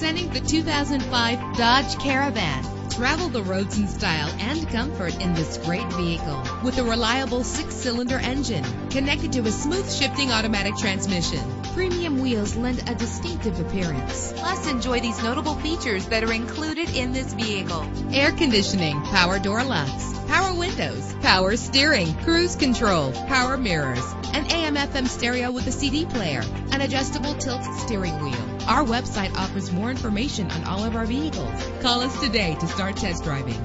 the 2005 Dodge Caravan. Travel the roads in style and comfort in this great vehicle with a reliable six-cylinder engine connected to a smooth shifting automatic transmission. Premium wheels lend a distinctive appearance. Plus, enjoy these notable features that are included in this vehicle. Air conditioning, power door locks, power windows, power steering, cruise control, power mirrors, an AM FM stereo with a CD player, an adjustable tilt steering wheel. Our website offers more information on all of our vehicles. Call us today to start test driving.